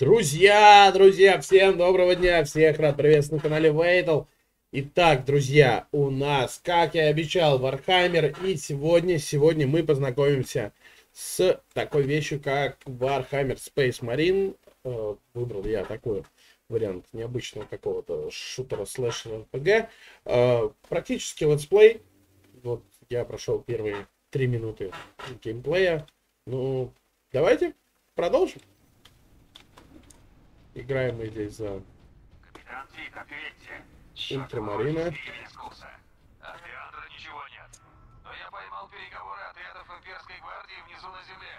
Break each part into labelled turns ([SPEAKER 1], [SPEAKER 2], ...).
[SPEAKER 1] Друзья, друзья, всем доброго дня, всех рад приветствовать на канале Вейтл. Итак, друзья, у нас, как я и обещал, Warhammer, и сегодня, сегодня мы познакомимся с такой вещью, как Warhammer Space Marine. Э, выбрал я такой вариант необычного какого-то шутера слэш RPG. Э, практически летсплей. Вот я прошел первые три минуты геймплея. Ну, давайте продолжим. Играем мы здесь за
[SPEAKER 2] Капитан ответьте.
[SPEAKER 1] Ультрамарина.
[SPEAKER 2] От Леандра ничего нет. Но я поймал переговоры отрядов имперской гвардии внизу на земле.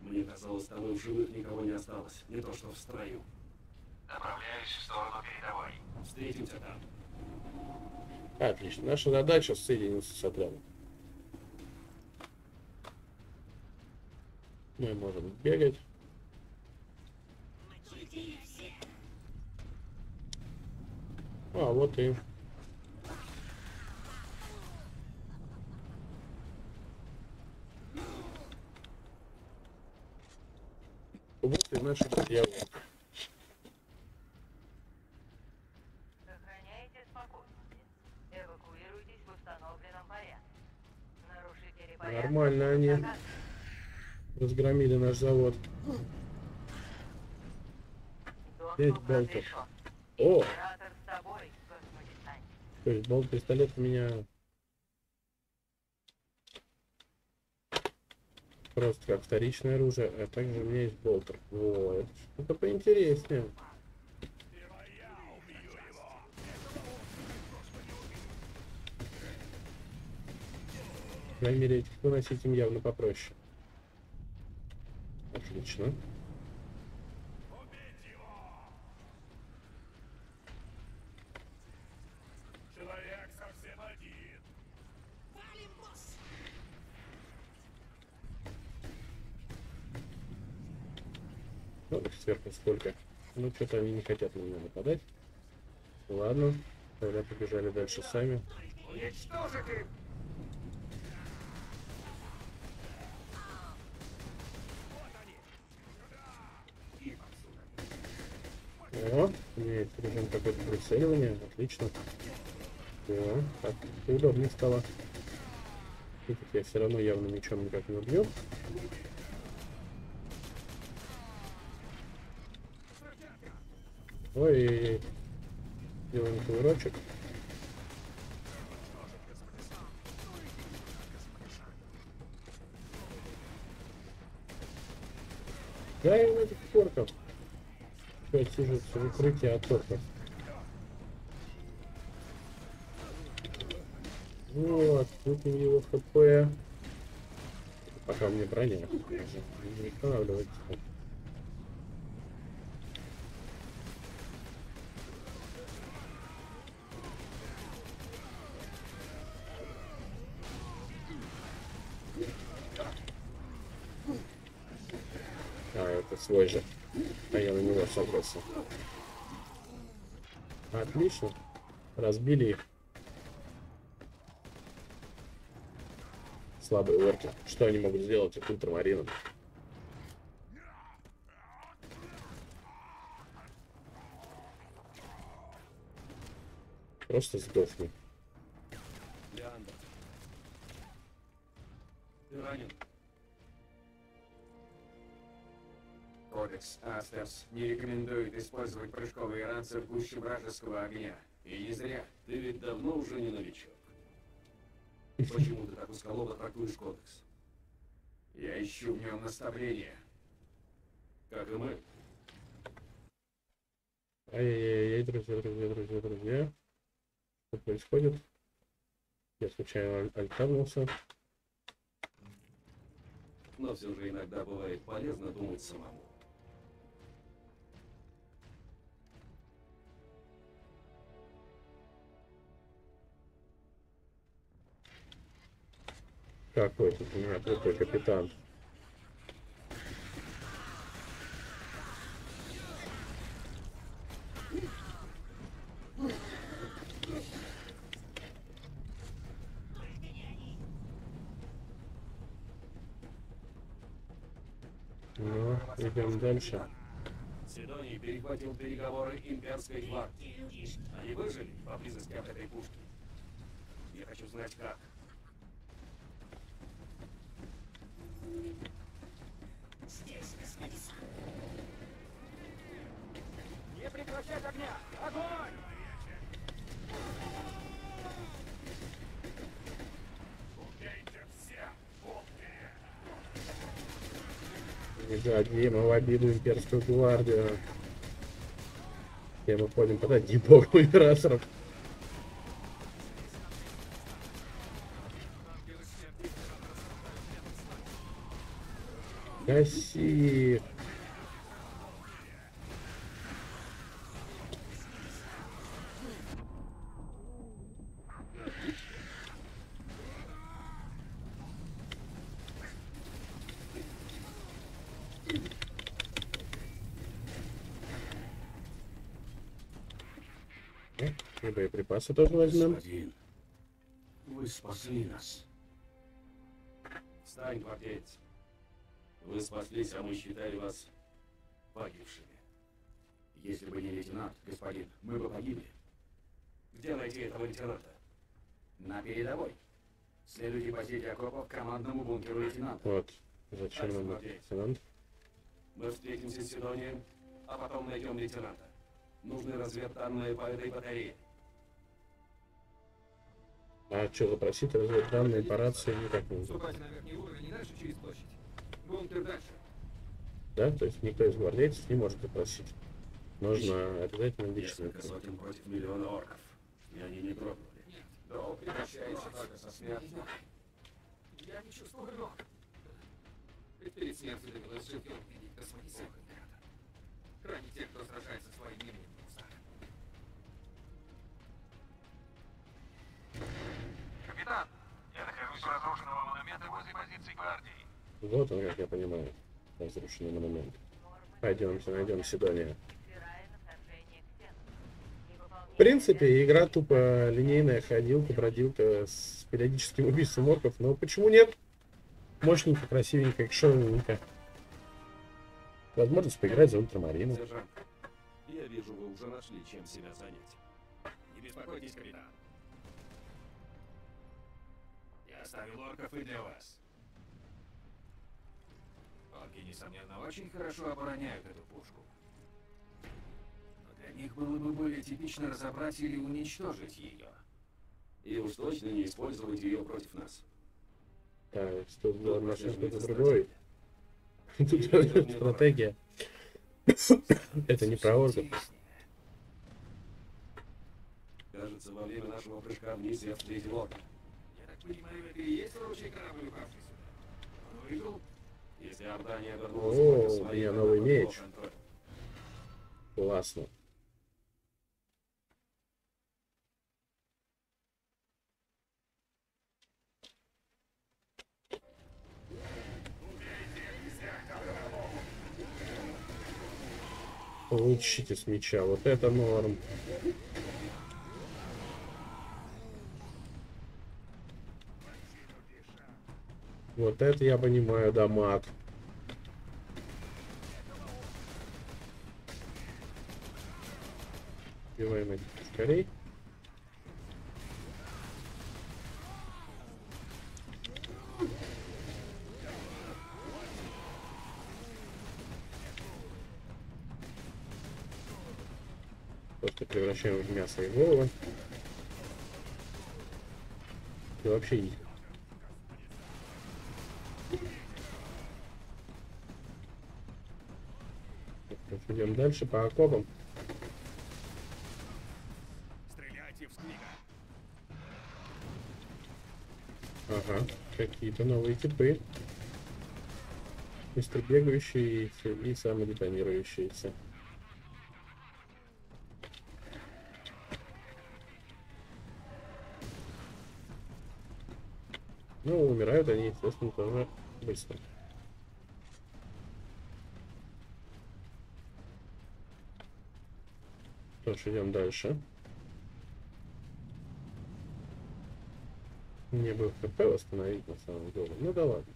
[SPEAKER 3] Мне казалось, там и в живых никого не осталось, не то что в строю.
[SPEAKER 2] Направляюсь в сторону передовой.
[SPEAKER 3] Встретимся там.
[SPEAKER 1] Отлично. Наша задача соединиться с отрядом. Мы можем бегать. А, вот и. Вот и наши
[SPEAKER 4] порядка.
[SPEAKER 1] Нормально они. Разгромили наш завод. Пять болтов. О,
[SPEAKER 4] Император с тобой, космодесант.
[SPEAKER 1] То есть болт-пистолет у меня просто как вторичное оружие, а также у меня есть болтер. Вот. Это поинтереснее. По крайней мере, выносить им явно попроще. Отлично.
[SPEAKER 3] Человек совсем один.
[SPEAKER 1] Ну, их сверху сколько. Ну, что-то они не хотят на меня нападать. Ладно, тогда побежали дальше сами. О, есть режим какой-то прицеливания, отлично. Да, так, удобнее стало. Этих я все равно явно мечом никак не убью. Ой, делаем кувырочек. Да, им этих порков. Отсиживаться в укрытии от торков. Вот, купим его хп. Пока меня броня. Не останавливается. А, это свой же. А я на согрелся. Отлично. Разбили их. Слабые орки. Что они могут сделать их ультрамарином? Просто сдохни.
[SPEAKER 5] Кодекс Астартес не рекомендует использовать прыжковые ранцы в гуще вражеского огня. И не зря.
[SPEAKER 3] Ты ведь давно уже не новичок. Почему ты так узколобо трактуешь кодекс?
[SPEAKER 5] Я ищу в нем наставления.
[SPEAKER 3] Как и мы.
[SPEAKER 1] Ай-яй-яй, друзья, друзья, друзья, друзья. Что происходит? Я случайно аль- альтанулся.
[SPEAKER 3] Но все же иногда бывает полезно думать самому.
[SPEAKER 1] Какой тут у меня крутой капитан. Ну, идем дальше.
[SPEAKER 3] Сидоний перехватил переговоры имперской гвардии. Они выжили поблизости от этой пушки. Я хочу знать как.
[SPEAKER 5] Не прекращать огня! Огонь!
[SPEAKER 1] Не дадим в обиду имперскую гвардию. Все мы ходим под одним богом Гаси. И боеприпасы тоже возьмем.
[SPEAKER 3] Господин, вы спасли нас. Встань, гвардеец. Вы спаслись, а мы считали вас погибшими. Если бы не лейтенант, господин, мы бы погибли. Где найти этого лейтенанта? На передовой. Следуйте по сети окопов к командному бункеру лейтенанта.
[SPEAKER 1] Вот. Зачем нам лейтенант?
[SPEAKER 3] Мы встретимся с Сидонием, а потом найдем лейтенанта. Нужны разведданные по этой батарее.
[SPEAKER 1] А что, запросить разведданные по рации никак не
[SPEAKER 5] Ступайте на верхний уровень и дальше через площадь. Бункер дальше.
[SPEAKER 1] Да? То есть никто из гвардейцев не может запросить. Нужно обязательно личную.
[SPEAKER 3] Несколько сотен против миллиона орков. И они не дрогнули. Долг прекращается только со смертью.
[SPEAKER 5] Я не чувствую ног. Ведь перед смертью довелось живьем видеть свои силы императора. Храни тех, кто сражается своим. Мусар.
[SPEAKER 2] Капитан, я нахожусь у разрушенного монумента возле позиции гвардии.
[SPEAKER 1] Вот он, как я понимаю, разрушенный монумент. Пойдемте, найдем Сидония. В принципе, игра тупо линейная ходилка, бродилка с периодическим убийством орков, но почему нет? Мощненько, красивенько, экшонненько. Возможность поиграть за ультрамарину.
[SPEAKER 3] Я вижу, вы уже нашли, чем себя занять.
[SPEAKER 5] Не беспокойтесь, капитан.
[SPEAKER 3] Я оставил орков и для вас.
[SPEAKER 5] Орки, несомненно, очень хорошо обороняют эту пушку.
[SPEAKER 3] Но для них было бы более типично разобрать или уничтожить ее. И уж точно не использовать ее против нас.
[SPEAKER 1] Так, тут было наше что-то другое. Тут стратегия. Это не про орков.
[SPEAKER 3] Кажется, во время нашего прыжка вниз я встретил орка.
[SPEAKER 5] Я так понимаю, это и есть рабочий корабль, сюда. Он выиграл?
[SPEAKER 3] Если Орда не обернулась
[SPEAKER 1] О, у меня новый меч. Классно. Получите с меча. Вот это норм. Вот это я понимаю, да, маг. Убиваем этих пушкарей. Просто превращаем в мясо и головы. И вообще Идем дальше по окопам. Ага, какие-то новые типы. Быстро бегающие и самодетонирующиеся. Ну, умирают они, естественно, тоже быстро. Ж, идем дальше. Мне бы хп восстановить на самом деле. Ну да ладно.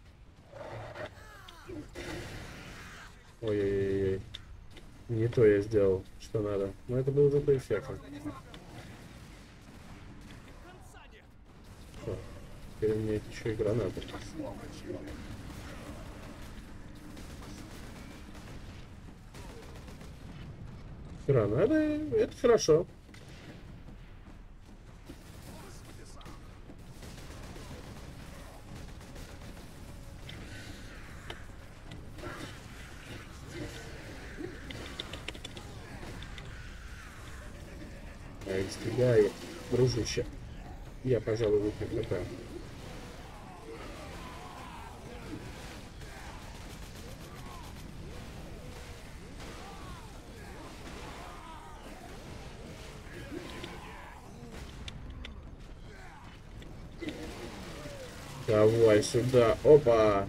[SPEAKER 1] Ой-ой-ой. Не то я сделал, что надо. Но это было зато эффектно. Теперь у меня еще и гранаты. Гранаты, это хорошо. А, избегай, дружище. Я, пожалуй, выпью ХП. Давай сюда. Опа.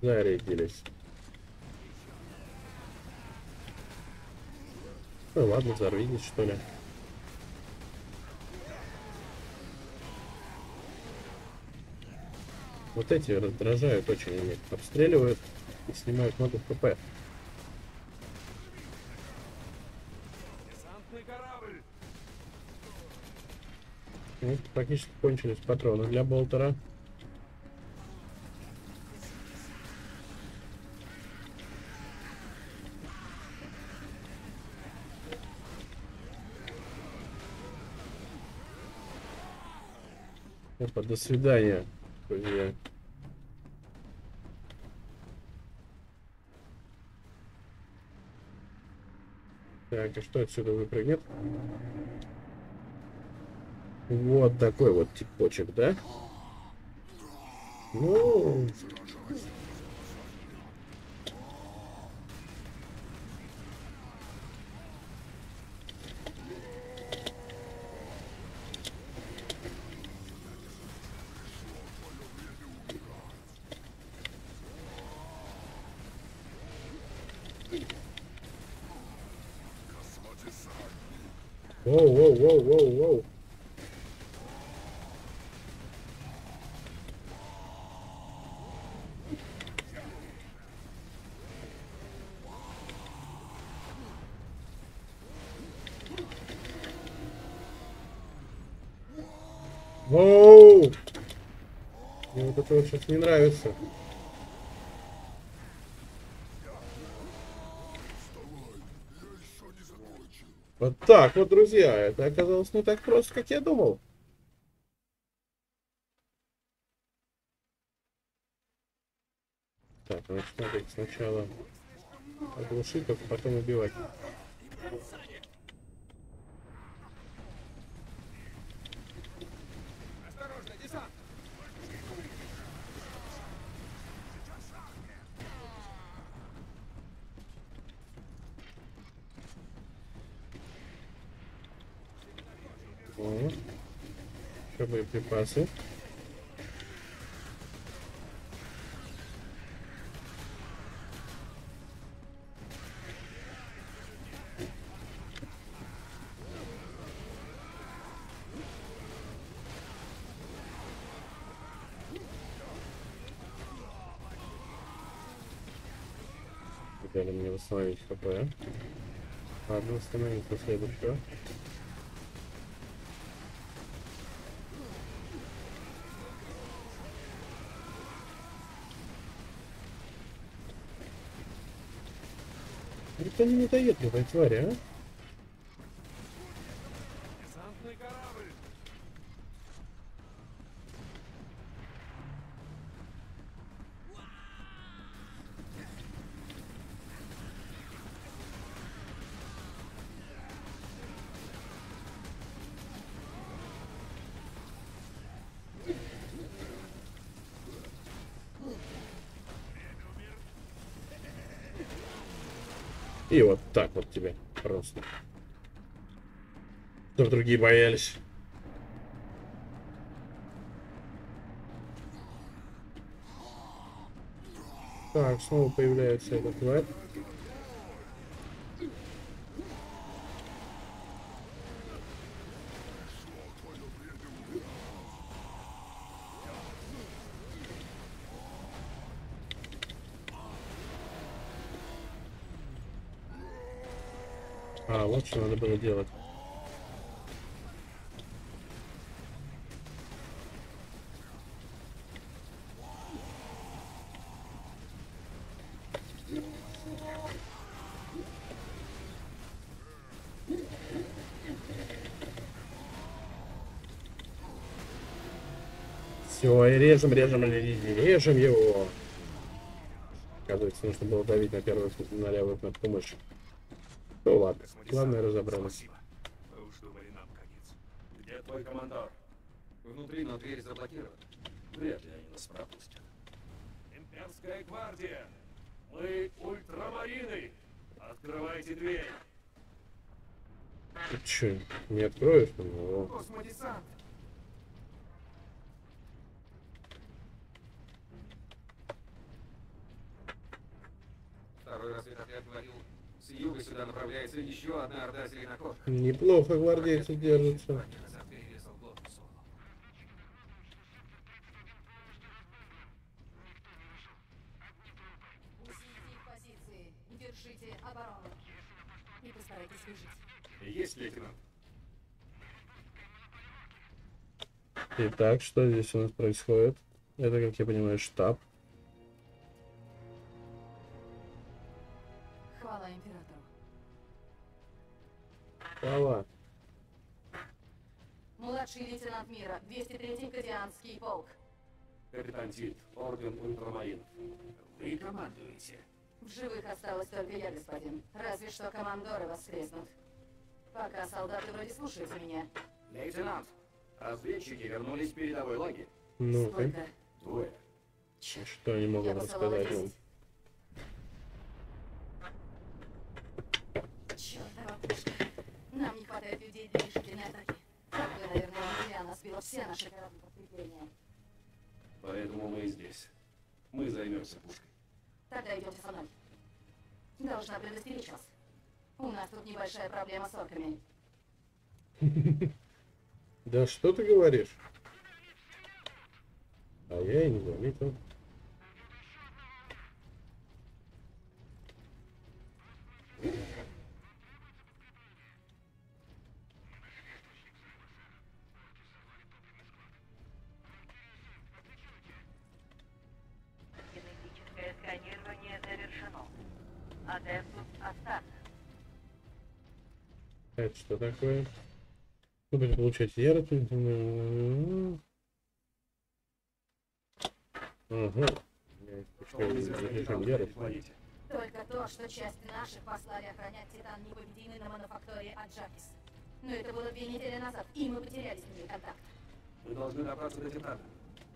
[SPEAKER 1] Зарядились. Ну ладно, взорвитесь, что ли. Вот эти раздражают очень, обстреливают и снимают много хп.
[SPEAKER 3] Десантный корабль!
[SPEAKER 1] Ну, практически кончились патроны для болтера. Опа, до свидания, друзья. Так, а что отсюда выпрыгнет? Вот такой вот типочек, да? Ну... Воу, воу, воу, воу, воу. Сейчас не нравится. Вот так вот, друзья, это оказалось не так просто, как я думал. Так, значит, надо сначала оглушить, только потом убивать.
[SPEAKER 5] Осторожно, десант!
[SPEAKER 1] О, еще боеприпасы. Дали мне восстановить хп. Ладно, восстановить до Это не надоедливая тварь, а? Так вот тебе просто. Чтоб другие боялись. Так, снова появляется эта тварь. А, вот что надо было делать. Все, и режем, режем, режем, его. Оказывается, нужно было давить на первую на левую кнопку мыши. Ну ладно, главное разобралось.
[SPEAKER 3] Спасибо. Вы уж думали нам конец. Где твой командор?
[SPEAKER 5] Внутри, но дверь заблокирована.
[SPEAKER 3] Вряд ли они нас пропустят. Имперская гвардия! Мы ультрамарины! Открывайте дверь!
[SPEAKER 1] Ты чё, не откроешь? Ну,
[SPEAKER 5] Космодесант! Второй разведотряд говорил, юга сюда направляется еще одна орда зеленокожих.
[SPEAKER 1] неплохо гвардейцы держатся.
[SPEAKER 3] Есть лейтенант?
[SPEAKER 1] Итак, что здесь у нас происходит? Это, как я понимаю, штаб.
[SPEAKER 6] Хвала. Младший лейтенант мира, 203-й Кадианский полк.
[SPEAKER 3] Капитан Тит, орден ультрамаринов. Вы командуете.
[SPEAKER 6] В живых осталась только я, господин. Разве что командоры воскреснут. Пока солдаты вроде слушаются меня.
[SPEAKER 3] Лейтенант, разведчики вернулись в передовой лагерь.
[SPEAKER 1] Ну-ка,
[SPEAKER 6] Сколько?
[SPEAKER 3] Двое.
[SPEAKER 6] Черт.
[SPEAKER 1] что они могут рассказать вам?
[SPEAKER 6] Не хватает людей для решительной атаки. Как вы, наверное, могли, она сбила все наши корабли подкрепления.
[SPEAKER 3] Поэтому мы и здесь. Мы займемся пушкой.
[SPEAKER 6] Тогда идемте со мной. Должна предостеречь вас. У нас тут небольшая проблема с орками.
[SPEAKER 1] Да что ты говоришь? А я и не заметил. Это что такое? Будете получать ярость. Ага.
[SPEAKER 6] Только то, что часть наших послали охранять Титан непобедимый на мануфактории Аджакис. Но это было две недели назад, и мы потеряли с ними контакт.
[SPEAKER 3] Мы должны добраться до Титана.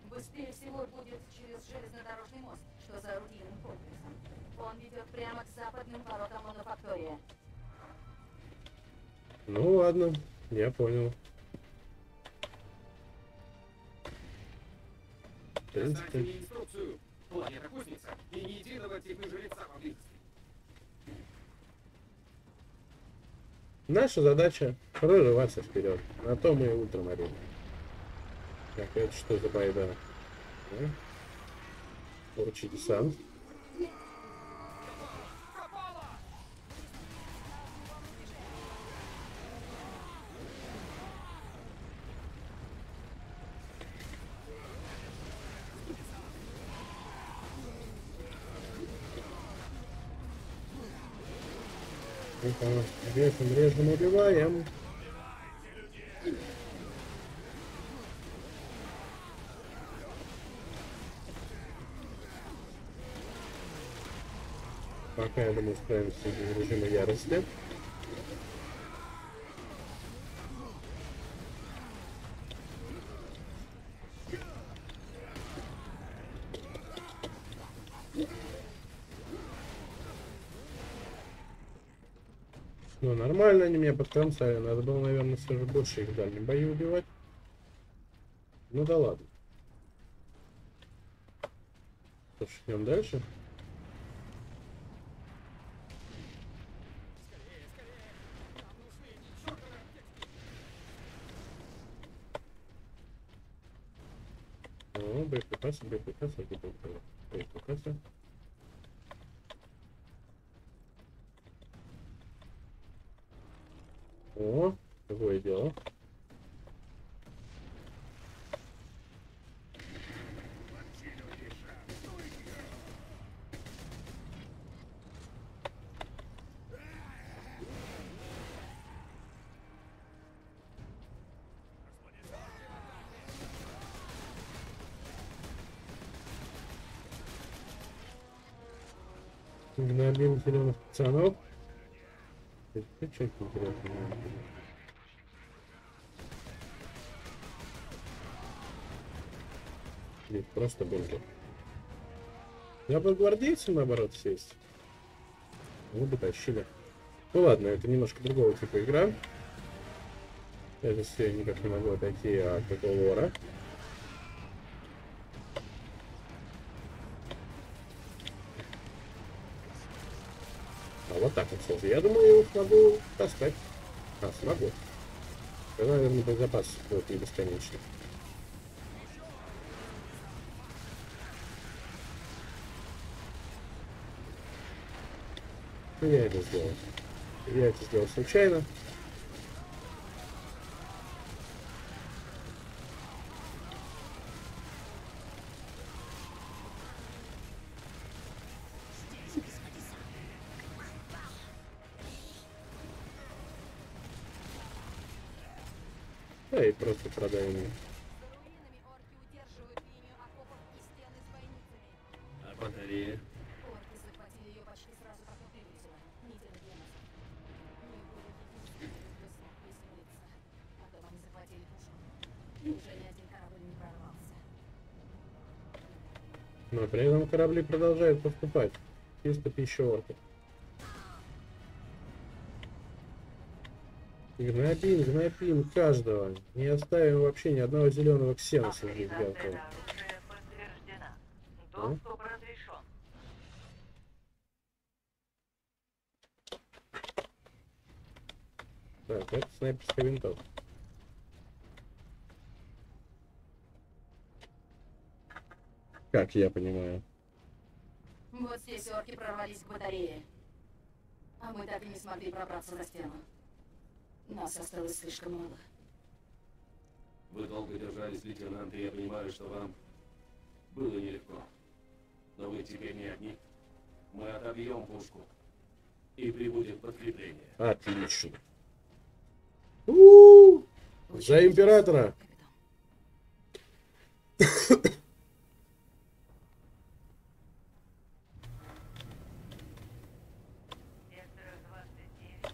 [SPEAKER 6] Быстрее всего будет через железнодорожный мост, что за орудийным комплексом. Он ведет прямо к западным воротам мануфактория.
[SPEAKER 1] Ну ладно, я понял. В
[SPEAKER 5] Доставьте
[SPEAKER 1] принципе,
[SPEAKER 5] мне инструкцию. Планета Кузница и ни единого техножреца поблизости.
[SPEAKER 1] наша задача прорываться вперед. На то мы и ультрамарин. Так, это что за байда? Да? Урчи десант. Режем, режем, убиваем. Пока, я думаю, справимся без режима ярости. Ну, нормально они меня подконцали. Надо было, наверное, все же больше их в дальнем бою убивать. Ну да ладно. Идем дальше. О, боеприпасы, боеприпасы, боеприпасы? Боеприпасы. О, какое дело. Гнобим зеленых пацанов. Это что интересно? Нет, просто бункер. Я бы гвардейцам наоборот сесть. Мы бы тащили. Ну ладно, это немножко другого типа игра. Это все никак не могу отойти от этого лора. Вот так вот сразу. Я думаю, я смогу таскать. А, смогу. Тогда, наверное, боезапас будет не бесконечный. Ну, я это сделал. Я это сделал случайно.
[SPEAKER 6] Корабль не прорвался.
[SPEAKER 1] Но при этом корабли продолжают поступать. Чисто пища орков. Гнобим, гнобим каждого. Не оставим вообще ни одного зеленого ксеноса здесь
[SPEAKER 4] оружие подтверждена. Доступ разрешен.
[SPEAKER 1] Так, это снайперская винтовка. Как я понимаю.
[SPEAKER 6] Вот здесь орки прорвались к батарее. А мы так и не смогли пробраться за стену. Нас осталось слишком мало.
[SPEAKER 3] Вы долго держались, лейтенант, и я понимаю, что вам было нелегко. Но вы теперь не одни. Мы отобьем пушку. И прибудет подкрепление.
[SPEAKER 1] Отлично. У-у-у! За императора!
[SPEAKER 6] Капитан.
[SPEAKER 4] Сектор 29.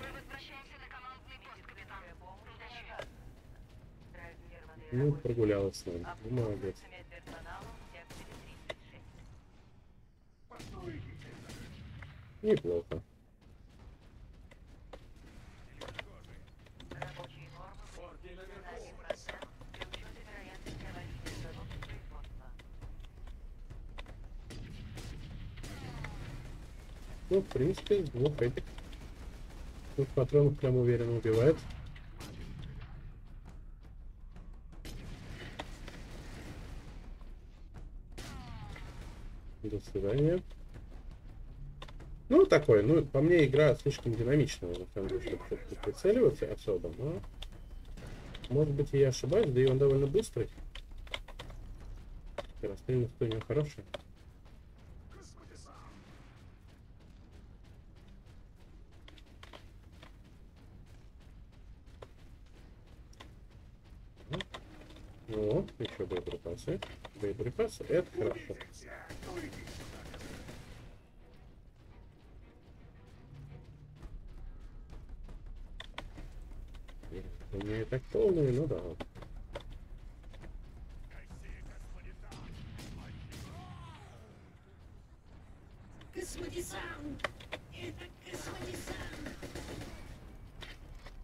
[SPEAKER 4] Мы возвращаемся на командный пост, капитан. Травмированные
[SPEAKER 1] Ну, прогулялась с нами. Ну, молодец.
[SPEAKER 4] Обслуживаются медперсоналом в секторе 36.
[SPEAKER 1] Неплохо.
[SPEAKER 4] Рабочие нормы на 1% при учете вероятности аварийных задумок производства.
[SPEAKER 1] Ну, в принципе, с двух этих. Тут патронов прям уверенно убивает. До свидания. Ну, такой, ну, по мне игра слишком динамичная, на самом деле, чтобы прицеливаться особо, но... Может быть, я ошибаюсь, да и он довольно быстрый. Расстрельность у него хорошая. Еще боеприпасы. Боеприпасы, это хорошо. У меня и так полные, ну да.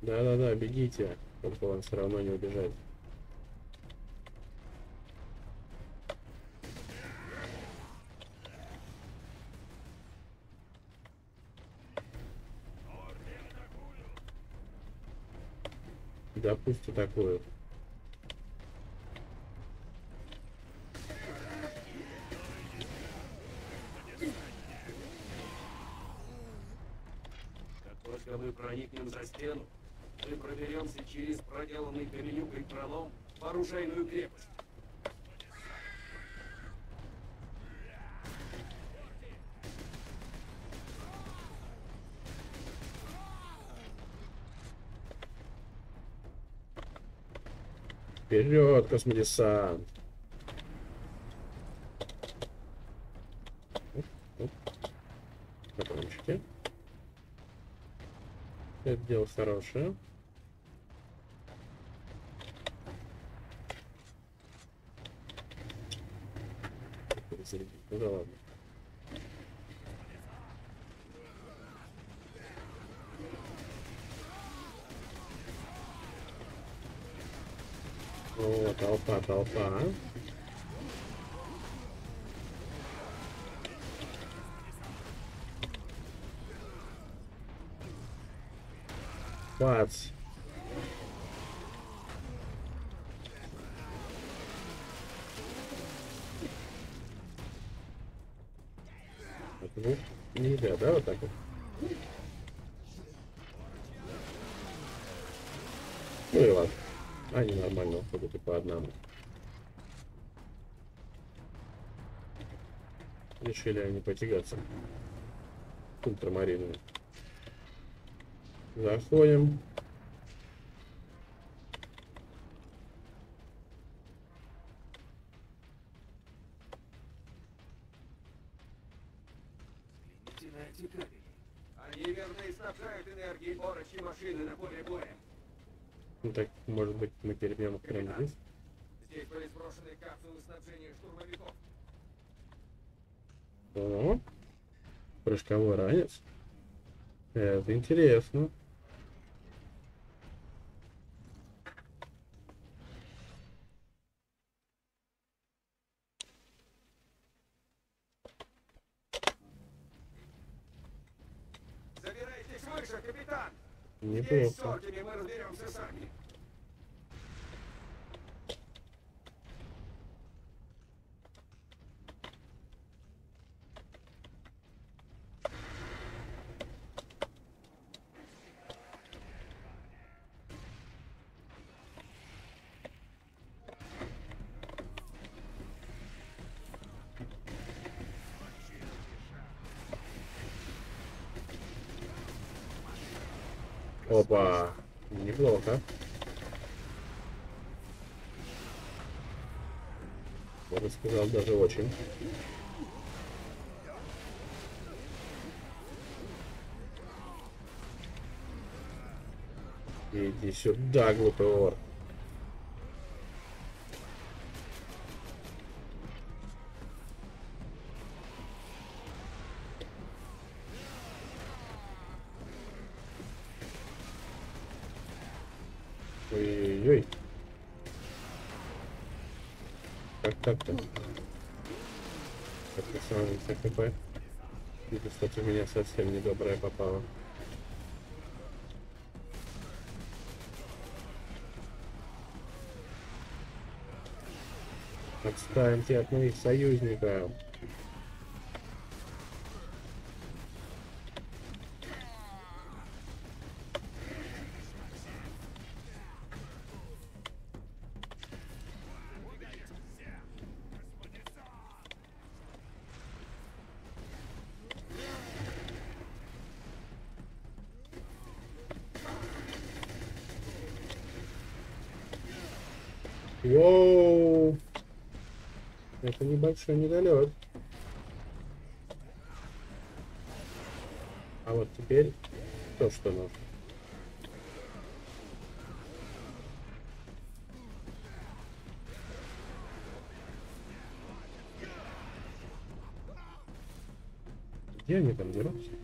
[SPEAKER 1] Да-да-да, бегите, только вам все равно не убежать. Да пусть атакуют.
[SPEAKER 3] Как Только мы проникнем за стену, мы проберемся через проделанный каменюкой пролом в оружейную крепость.
[SPEAKER 1] Вперед, космодесант. Оп. Патрончики. Это дело хорошее. Перезарядить. Ну да ладно. О, толпа, толпа. Бац. Так, ну, нельзя, да, вот так вот? Ну и ладно. Они нормально ходят и по одному. Решили они потягаться. с Ультрамариновыми. Заходим.
[SPEAKER 3] Взгляните на эти кабели. Они верно и снабжают энергией порочи машины на поле боя.
[SPEAKER 1] Ну так, может быть, мы перебьем их прямо здесь?
[SPEAKER 3] Здесь были сброшены капсулы снабжения штурмовиков.
[SPEAKER 1] О, прыжковой ранец. Это интересно.
[SPEAKER 3] Забирайтесь выше, капитан! Здесь с
[SPEAKER 1] Неплохо.
[SPEAKER 3] орками мы разберемся сами.
[SPEAKER 1] Опа. Неплохо. Я бы сказал, даже очень. Иди сюда, глупый вор. Ой-ой-ой. Как так-то? Или что-то у меня совсем недоброе попало. Отстаньте от моих союзников. Это небольшой недолет. А вот теперь то, что нужно. Где они там дерутся?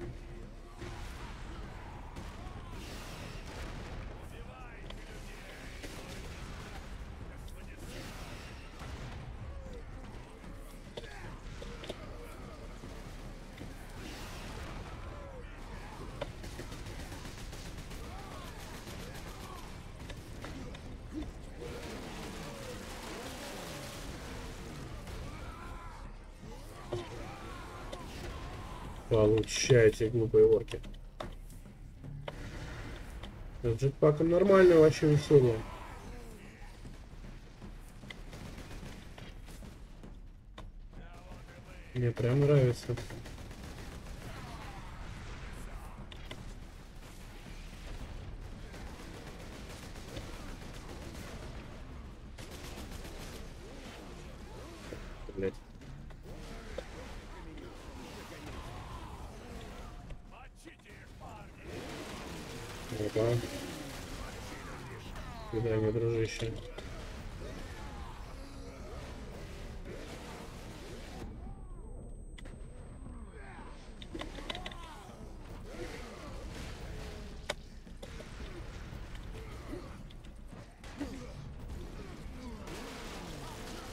[SPEAKER 1] Получайте, глупые орки. С джетпаком нормально, вообще весело. Мне прям нравится. Блять. Опа. Свидание, дружище.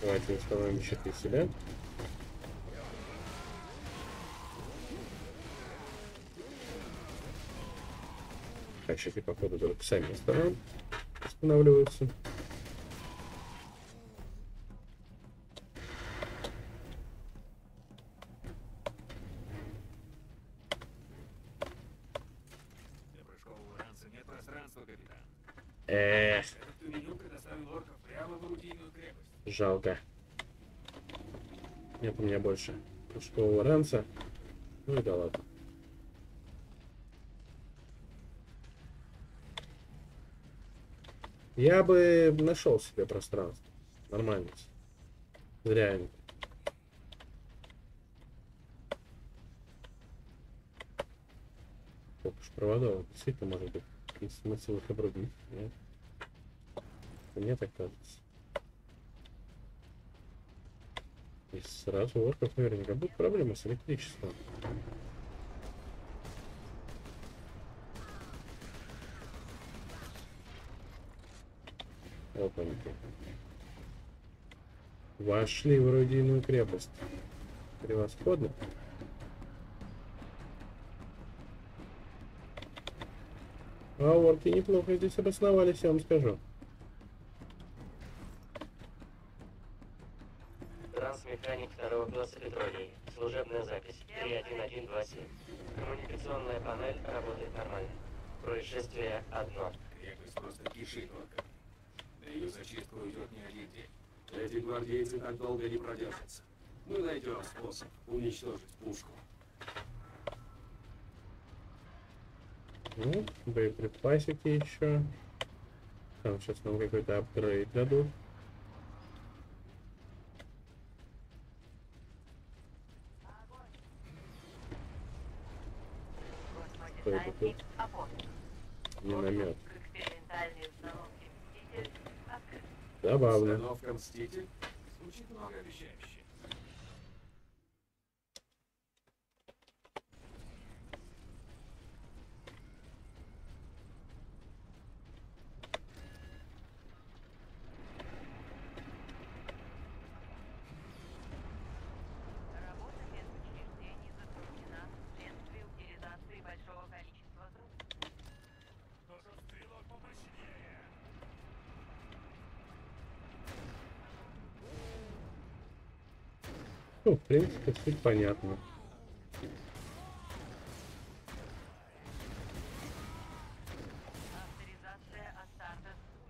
[SPEAKER 1] Давайте установим щиты себя. Щиты, походу, только сами сторон
[SPEAKER 3] капитан.
[SPEAKER 1] Эх, жалко. Нет у меня больше прыжкового ранца. Ну и да ладно. Я бы нашел себе пространство. Нормально. Зря. Сколько ж проводов. Действительно, может быть, есть смысл их обрубить. Нет? Мне так кажется. И сразу у орков наверняка будут проблемы с электричеством. Вошли в орудийную крепость. Превосходно. А орки неплохо здесь обосновались, я вам скажу.
[SPEAKER 7] Трансмеханик второго класса Петролий. Служебная запись 31127. Коммуникационная панель работает нормально. Происшествие одно.
[SPEAKER 3] Крепость просто кишит орками. На ее зачистку уйдет не один день. Эти гвардейцы так долго не продержатся. Мы найдем способ уничтожить пушку.
[SPEAKER 1] Ну, боеприпасики еще. Там сейчас нам какой-то апгрейд дадут. Что это тут? Миномет.
[SPEAKER 4] Открыт.
[SPEAKER 1] Забавно. Принципе, суть понятна.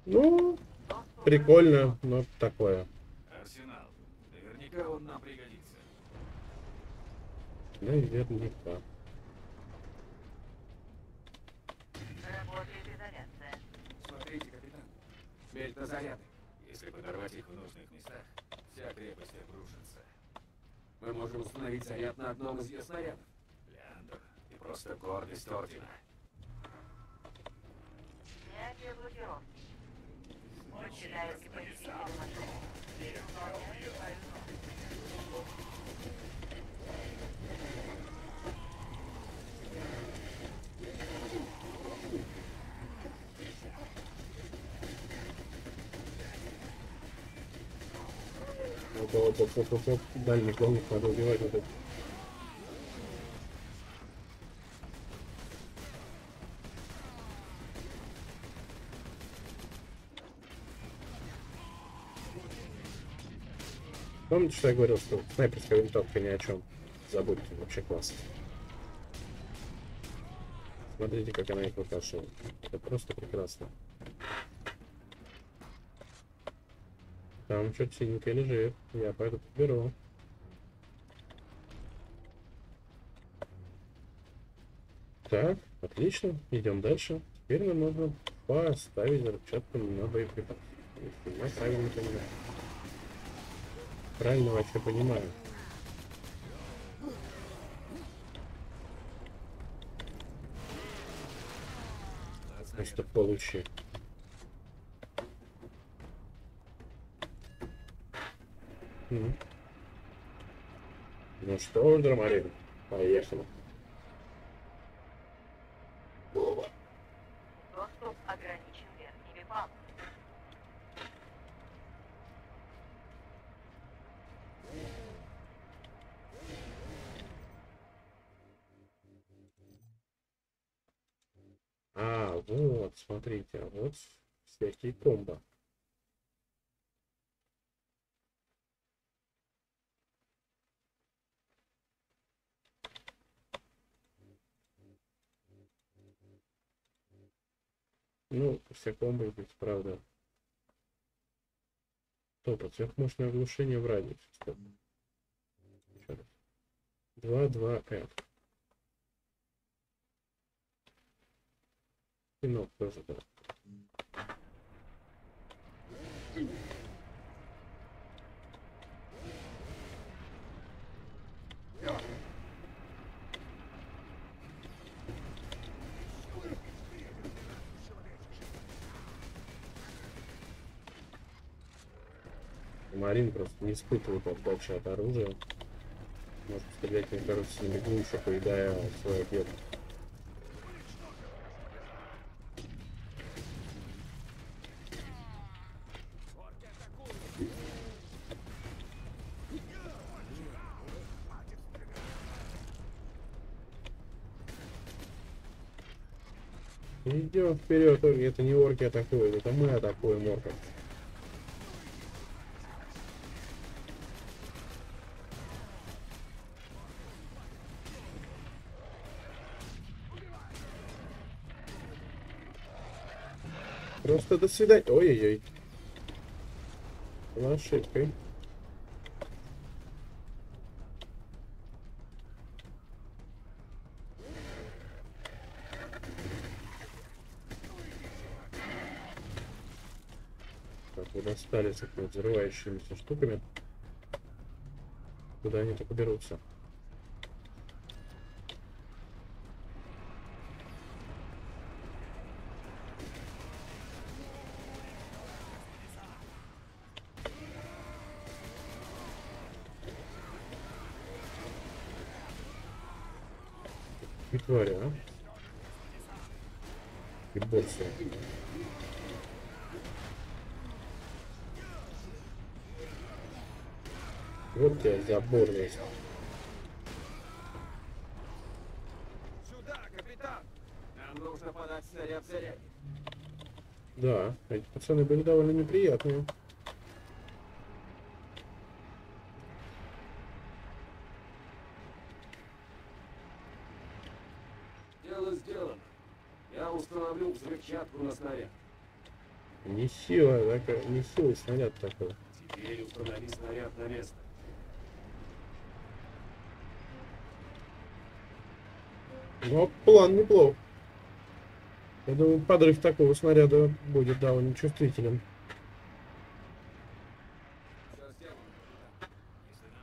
[SPEAKER 1] Ну, прикольно, но такое.
[SPEAKER 3] Арсенал. Наверняка он нам пригодится.
[SPEAKER 1] Наверняка.
[SPEAKER 4] Работает изоляция.
[SPEAKER 3] Смотрите, капитан. Если подорвать их в нужных местах, вся крепость обрушится. Мы можем установить заряд на одном из ее снарядов. Леандр, ты просто гордость Ордена.
[SPEAKER 4] Снятие блокировки. Подчиняются посетителям машины.
[SPEAKER 1] Опа, опа, опа, опа. Дальний главных надо убивать вот это. Помните, что я говорил, что снайперская винтовка ни о чем. Забудьте, вообще классно. Смотрите, как она их выкашивает. Это просто прекрасно. Там что-то синенькое лежит. Я пойду подберу. Так, отлично. Идем дальше. Теперь нам нужно поставить зарплатку на боеприпасы. Если я правильно понимаю. Правильно вообще понимаю. Просто получи. Ну. Ну что ж, Драмарин, поехали.
[SPEAKER 4] Доступ ограничен верхними палубами.
[SPEAKER 1] А, вот, смотрите, вот всякие комбо. Ну, все комбо здесь, правда. Стоп, сверхмощное оглушение в радиусе. Стоп. Еще раз. 2, 2, F. Кино тоже, да. Марин просто не испытывает отдачи от оружия. Может стрелять, мне кажется, на бегу поедая свой объект. Идем вперед, это не орки атакуют, это мы атакуем орков. Просто до свидания. Ой-ой-ой. Была ошибкой. Так, вы достали с этими взрывающимися штуками. Куда они так уберутся? И твари, а? И боссы. Вот я заборность.
[SPEAKER 3] Сюда, капитан! Нам нужно подать снаряд заряд.
[SPEAKER 1] Да, эти пацаны были довольно неприятные.
[SPEAKER 3] Дело сделано. Я установлю взрывчатку на снаряд.
[SPEAKER 1] Не сила, такая, не сила снаряд такой.
[SPEAKER 3] Теперь установи снаряд на место.
[SPEAKER 1] Но план неплох. Я думаю, подрыв такого снаряда будет довольно чувствителен.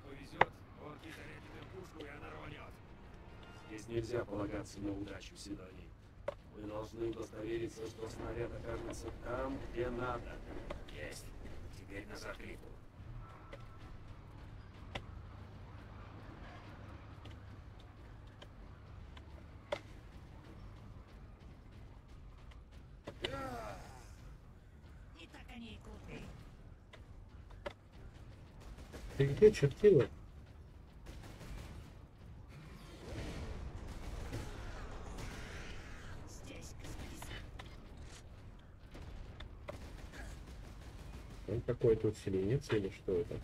[SPEAKER 3] Повезет, нельзя полагаться на удачу, Сидоний. Мы должны удостовериться, что снаряд окажется там, где надо. Есть. Теперь
[SPEAKER 4] и крутые.
[SPEAKER 1] Ты где чертила?
[SPEAKER 4] Здесь, господин сэр.
[SPEAKER 1] Он какой-то усиленец или что это?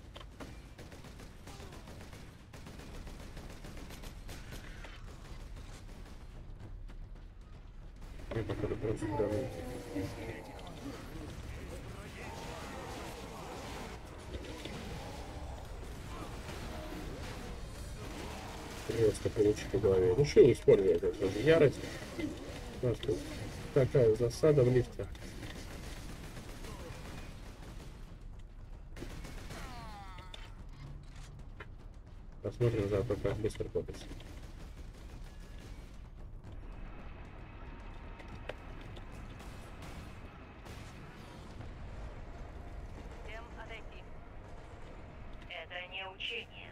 [SPEAKER 1] Мне походу просто прям... Просто получить по голове. Решил использовать эту же ярость. Тут такая засада в лифте. Посмотрим завтра, как быстро копится.
[SPEAKER 4] Всем отойти. Это не учение.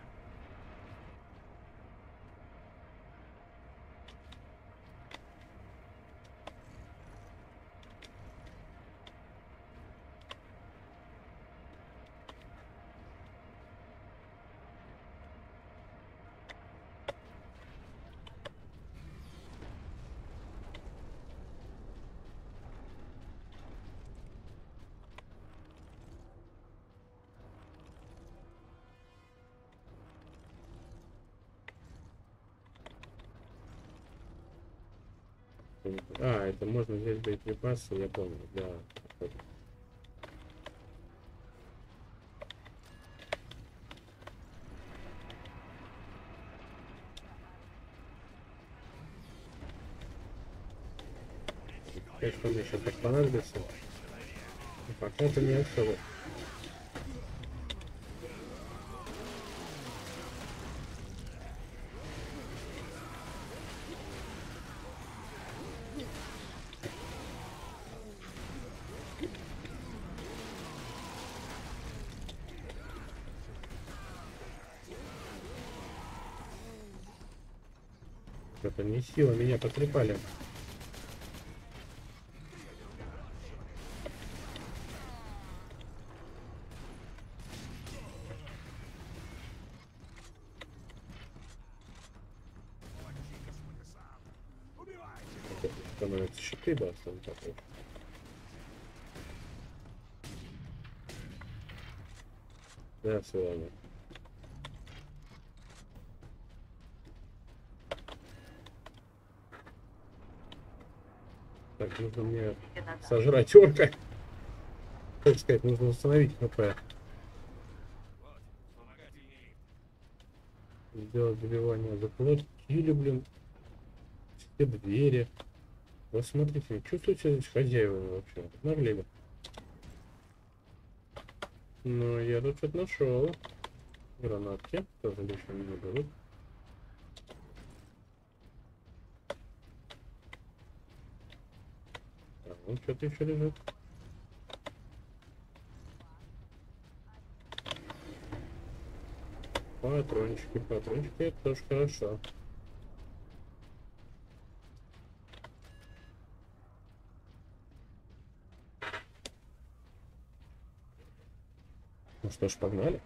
[SPEAKER 1] А, это можно взять боеприпасы, я помню, да. Конечно, мне сейчас так понадобится. Но пока это не особо. Это не сила, меня потрепали. Становятся щиты, да, там такой. Да, все равно. Так, нужно мне сожрать орка. Так сказать, нужно установить хп. Сделать добивание заплатили, блин. Все двери. Вот смотрите, чувствуете здесь хозяевами вообще? Могли бы. Ну, я тут что-то нашел. Гранатки. Тоже лишним не будут. Так, ну что-то еще лежит. Патрончики, патрончики, это тоже хорошо. Ну что ж, погнали.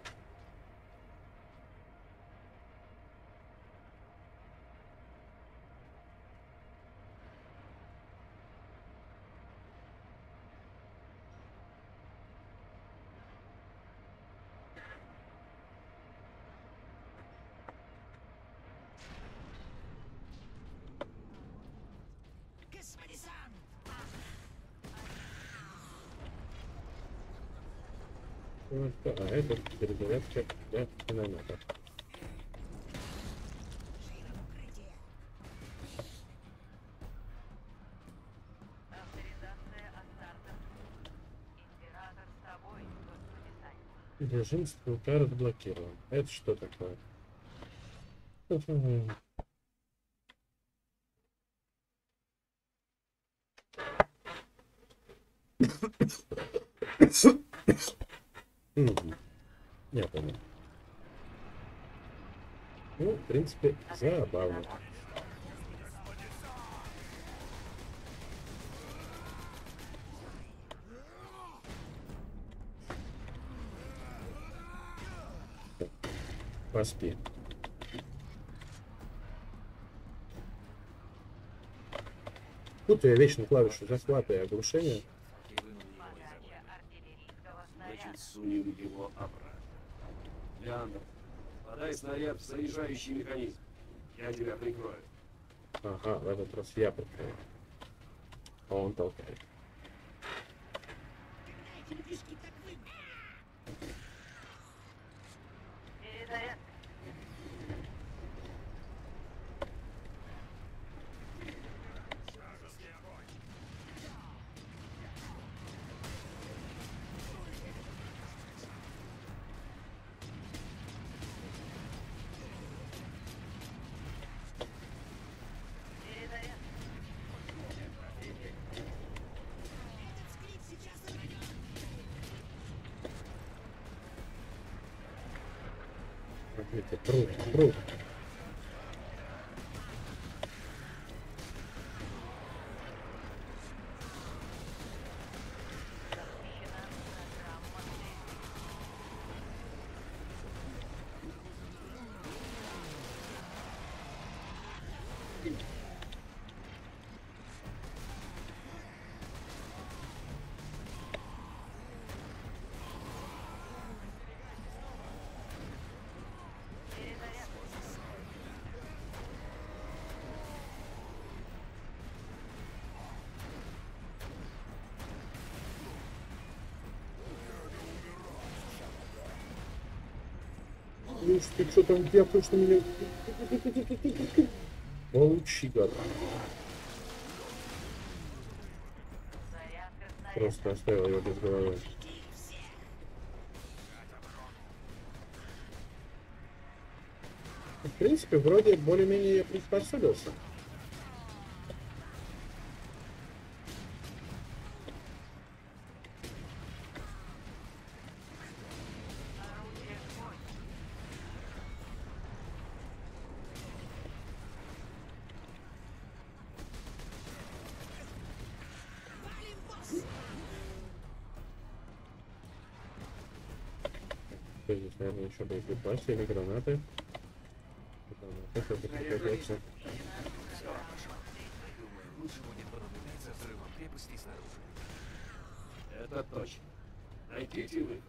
[SPEAKER 1] Вот, А это перезарядка для
[SPEAKER 4] Сань.
[SPEAKER 1] Режим стрелка разблокирован. Это что такое? Мгм. Мгм. Я понял. Ну, в принципе, забавно. Поспи. Тут я вечно клавишу захвата и оглушения.
[SPEAKER 3] Значит, сунем его обратно. Леандр, подай снаряд в заряжающий механизм. Я тебя прикрою.
[SPEAKER 1] Ага, в этот раз я прикрою. Смотрите, труд, труд. Ты что там делаешь, что меня... Получи, гад. Просто оставил его без головы. В принципе, вроде более-менее я приспособился. Еще боеприпасы или гранаты. Гранаты, чтобы пригодятся.
[SPEAKER 3] Лучше будет понаблюдать за взрывом крепости снаружи. Это точно. Найдите выход.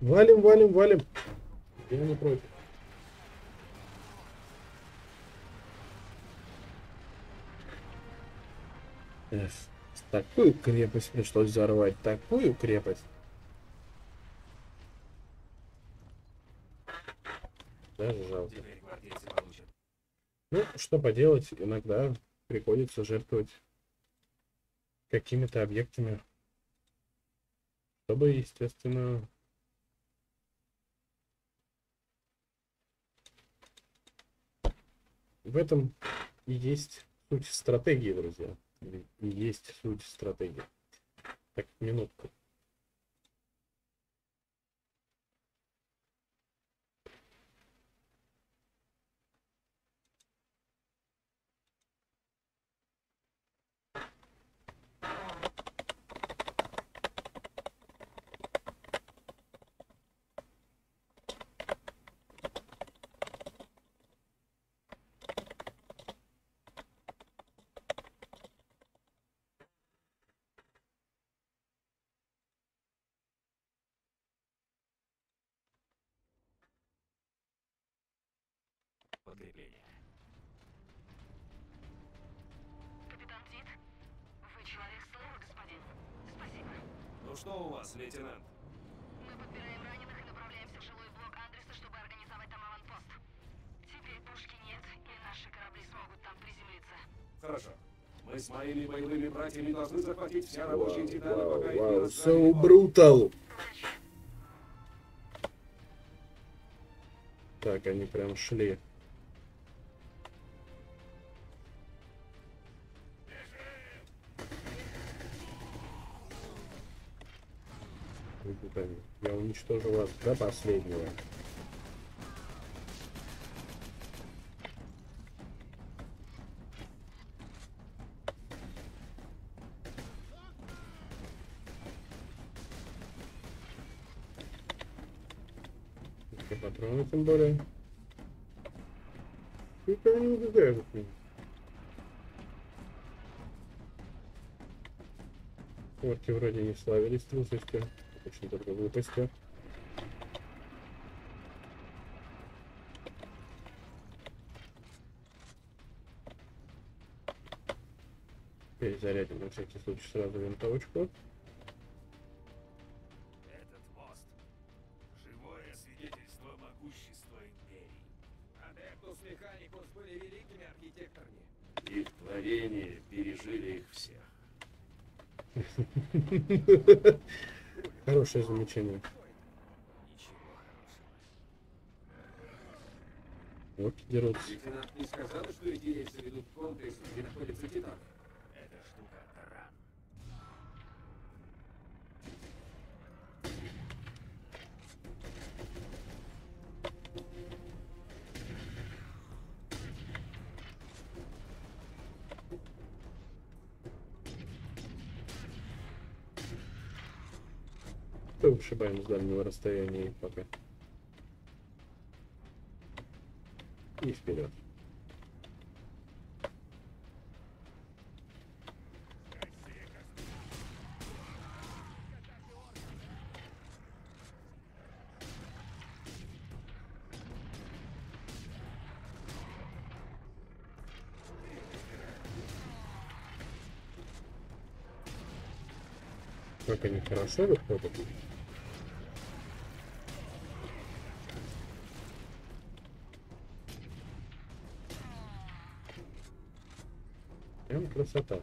[SPEAKER 1] Валим, валим, валим. Я не против. Эх, такую крепость пришлось взорвать, такую крепость. Даже жалко. Ну, что поделать, иногда приходится жертвовать какими-то объектами, чтобы, естественно, в этом и есть суть стратегии, друзья. И есть суть стратегии. Так, минутку.
[SPEAKER 3] Братьями должны захватить все рабочие титаны,
[SPEAKER 1] вау,
[SPEAKER 3] пока их не
[SPEAKER 1] so brutal. Так, они прям шли. Я уничтожу вас до последнего. Тем более. Что-то они убегают от меня. Орки вроде не славились трусостью, очень только глупостью. Перезарядим на всякий случай сразу винтовочку. Хорошее замечание. Вот дерутся.
[SPEAKER 5] Не сказал, что эти рельсы ведут к комплексу, где находится Титан.
[SPEAKER 1] Вышибаем с дальнего расстояния пока. И вперед. Как они хорошо выходят. microsetar.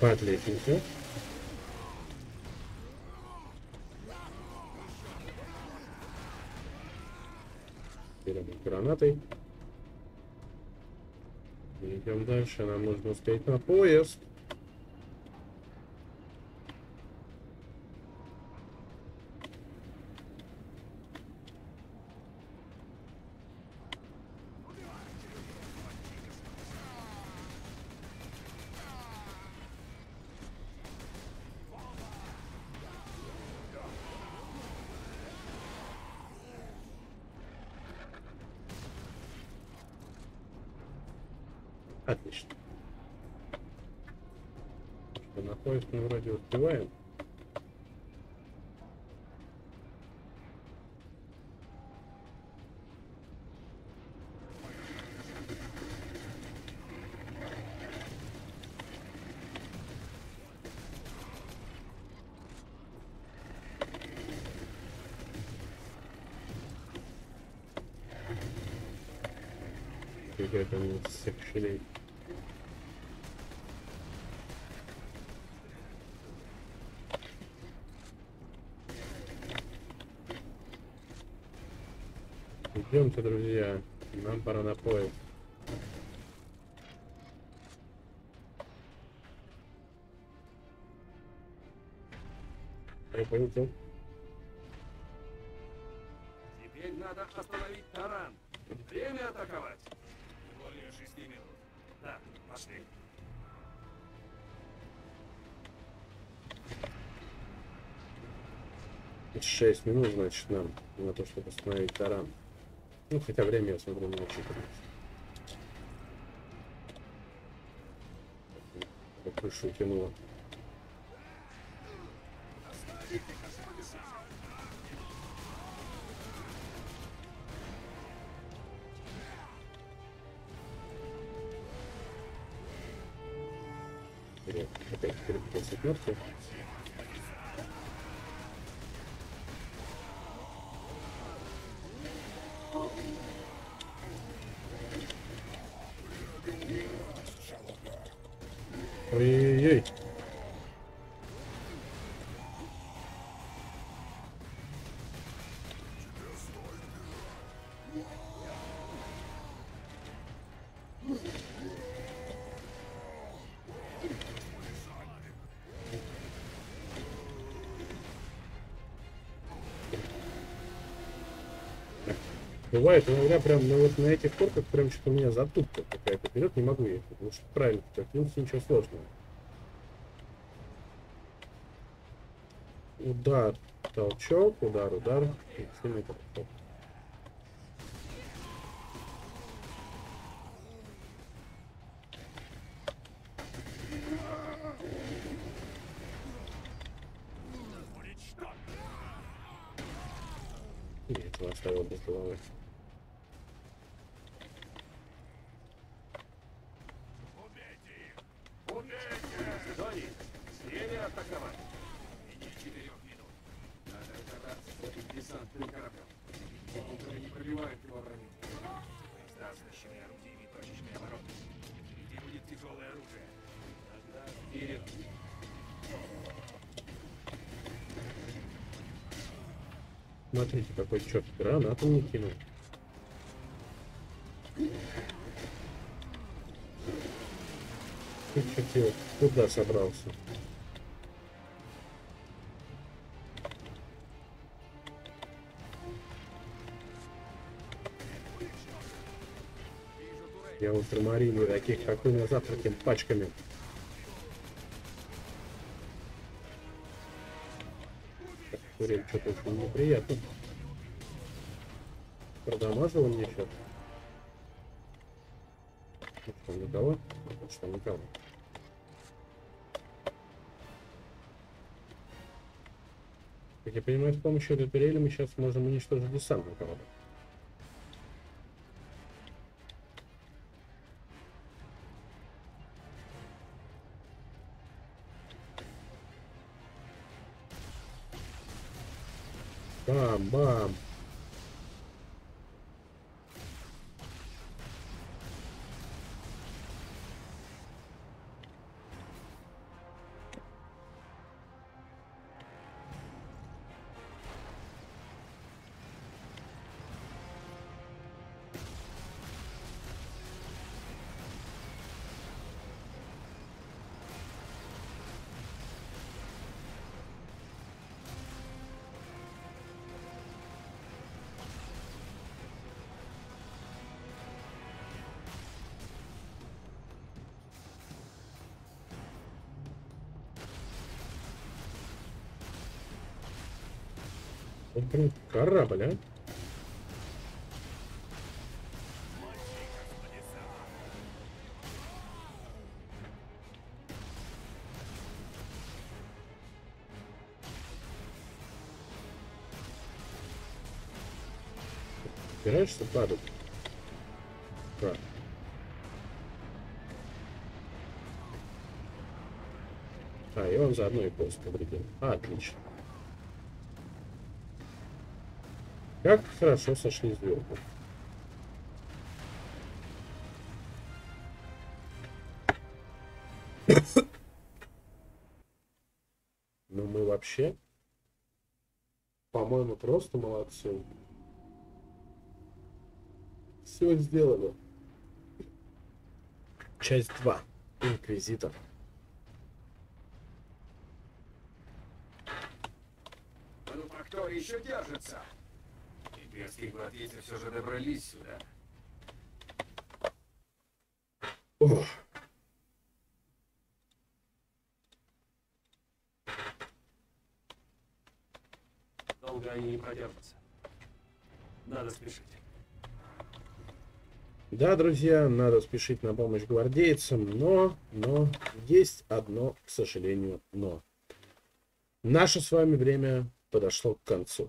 [SPEAKER 1] Partly, think so. Гранатой. Идем дальше. Нам нужно успеть на поезд. doing? Give him section 8. Идемте, друзья. Нам пора на поезд. Полетел.
[SPEAKER 5] Теперь надо остановить таран. Время атаковать.
[SPEAKER 3] Более шести минут.
[SPEAKER 5] Да, пошли.
[SPEAKER 1] Шесть минут, значит, нам на то, чтобы остановить таран. Ну, хотя время, я смотрю, не учитывается. Крышу тянуло. Вперед. Опять перепутался кнопки. Бывает иногда прям ну, вот на этих корках прям что-то у меня затупка какая-то вперед не могу ехать. Потому что правильно, так, ну ничего сложного. Удар, толчок, удар, удар. сильный толчок. Смотрите, какой черт гранату не кинул. Ты чё делать? Куда собрался? Я ультрамарины таких, как вы на завтраке пачками. Турель что-то очень неприятно. Продамажил мне сейчас. Что, никого? Что, никого? Как я понимаю, с помощью этой турели мы сейчас можем уничтожить десантный корабль. Вот, блин, корабль, а? Собираешься падать? Да. А, и он заодно и поезд повредил. Отлично. Как хорошо сошли звезды. Ну мы вообще, по-моему, просто молодцы. Все сделано. Часть 2. Инквизитор.
[SPEAKER 5] Мануфактура еще держится. Имперские гвардейцы все же добрались сюда.
[SPEAKER 1] Ох.
[SPEAKER 3] Долго они не продержатся. Надо спешить.
[SPEAKER 1] Да, друзья, надо спешить на помощь гвардейцам, но, но, есть одно, к сожалению, но. Наше с вами время подошло к концу.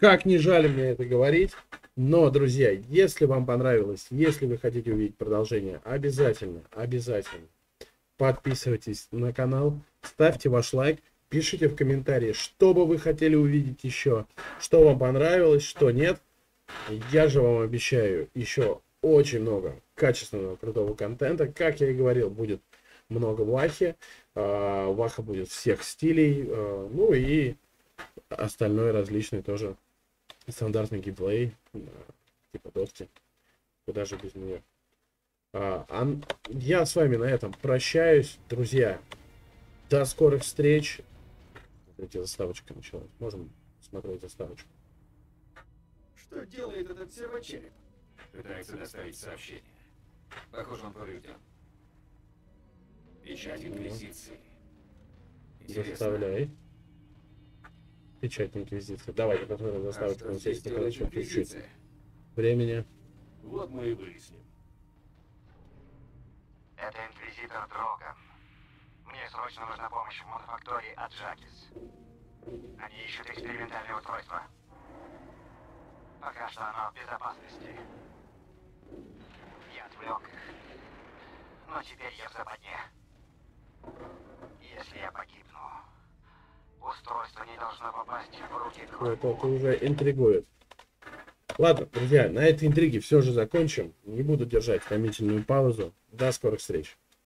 [SPEAKER 1] Как не жаль мне это говорить, но, друзья, если вам понравилось, если вы хотите увидеть продолжение, обязательно, обязательно подписывайтесь на канал, ставьте ваш лайк, пишите в комментарии, что бы вы хотели увидеть еще, что вам понравилось, что нет. Я же вам обещаю еще очень много качественного крутого контента. Как я и говорил, будет много вахи. А, Ваха будет всех стилей. а, Ну и остальное различное тоже. Стандартный геймплей. а, Типа дотки. Куда же без нее. А, ан- Я с вами на этом прощаюсь, друзья. До скорых встреч. Смотрите, заставочка началась. Можем смотреть заставочку.
[SPEAKER 5] Что делает этот сервочереп?
[SPEAKER 3] Пытается доставить сообщение.
[SPEAKER 5] Похоже, он поврежден.
[SPEAKER 3] Печать Инквизиции. Интересно,
[SPEAKER 1] Заставляй. Печать Инквизиции. Давайте посмотрим
[SPEAKER 5] А
[SPEAKER 1] заставочку.
[SPEAKER 5] что
[SPEAKER 1] на сесть
[SPEAKER 5] делает
[SPEAKER 1] чуть-чуть времени.
[SPEAKER 3] Вот мы и выясним.
[SPEAKER 2] Это инквизитор Дроган. Мне срочно нужна помощь в мануфактории Аджакис. Они ищут экспериментальное устройство. Пока что оно в безопасности. Я отвлек их. Но теперь я в западне. Если я погибну, устройство не должно попасть в руки Крому.
[SPEAKER 1] это уже интригует. Ладно, друзья, на этой интриге все же закончим. Не буду держать томительную паузу. До скорых встреч.